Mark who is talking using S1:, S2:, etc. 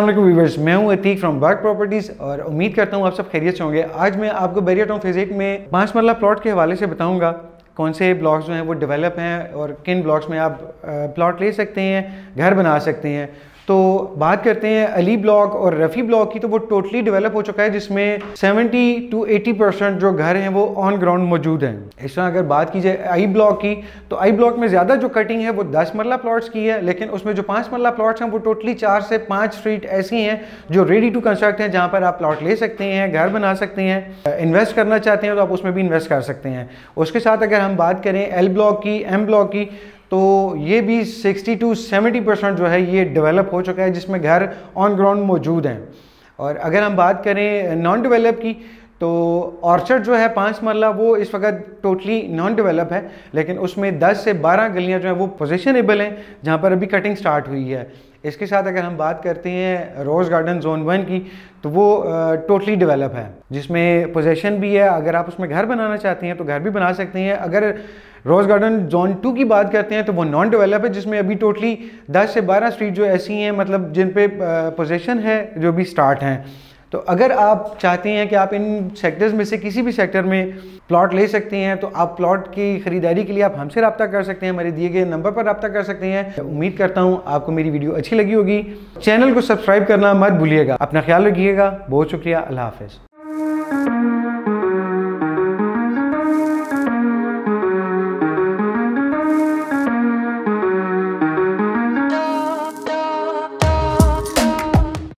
S1: वालेकुम व्यूवर्स, मैं हूँ अतीक फ्रॉम बाग प्रॉपर्टीज़ और उम्मीद करता हूँ आप सब खैरियत होंगे। आज मैं आपको बैरिया टाउन फ़ेज़ में पाँच मरला प्लॉट के हवाले से बताऊँगा। कौन से ब्लॉक्स जो हैं वो डेवलप हैं और किन ब्लॉक्स में आप प्लॉट ले सकते हैं, घर बना सकते हैं। तो बात करते हैं अली ब्लॉक और रफ़ी ब्लॉक की तो वो टोटली डेवलप हो चुका है, जिसमें 70 टू 80 परसेंट जो घर हैं वो ऑन ग्राउंड मौजूद हैं। इस तरह अगर बात की जाए आई ब्लॉक की तो आई ब्लॉक में ज़्यादा जो कटिंग है वो 10 मरला प्लॉट्स की है, लेकिन उसमें जो पाँच मरला प्लॉट्स हैं वो टोटली चार से पाँच स्ट्रीट ऐसी हैं जो रेडी टू कंस्ट्रक्ट हैं, जहाँ पर आप प्लॉट ले सकते हैं, घर बना सकते हैं इन्वेस्ट करना चाहते हैं तो आप उसमें भी इन्वेस्ट कर सकते हैं। उसके साथ अगर हम बात करें एल ब्लॉक की एम ब्लॉक की तो ये भी 60 टू 70 परसेंट जो है ये डेवलप हो चुका है, जिसमें घर ऑन ग्राउंड मौजूद हैं। और अगर हम बात करें नॉन डेवलप की तो ऑर्चर्ड जो है, पाँच मरला, वो इस वक्त टोटली नॉन डेवलप है, लेकिन उसमें 10 से 12 गलियाँ जो हैं, वो पोजिशनेबल हैं, जहाँ पर अभी कटिंग स्टार्ट हुई है। इसके साथ अगर हम बात करते हैं रोज़ गार्डन जोन वन की तो वो टोटली डेवलप है। जिसमें पोजेशन भी है, अगर आप उसमें घर बनाना चाहते हैं तो घर भी बना सकते हैं। अगर रोज़ गार्डन जोन टू की बात करते हैं तो वो नॉन डेवलप है, जिसमें अभी टोटली 10 से 12 स्ट्रीट जो ऐसी हैं मतलब जिन पे पोजीशन है, जो भी स्टार्ट हैं। तो अगर आप चाहते हैं कि आप इन सेक्टर्स में से किसी भी सेक्टर में प्लॉट ले सकते हैं तो आप प्लॉट की ख़रीदारी के लिए आप हमसे रब्ता कर सकते हैं, हमारे दिए गए नंबर पर रब्ता कर सकते हैं। उम्मीद करता हूँ आपको मेरी वीडियो अच्छी लगी होगी। चैनल को सब्सक्राइब करना मत भूलिएगा। अपना ख्याल रखिएगा। बहुत शुक्रिया। अल्लाह हाफ़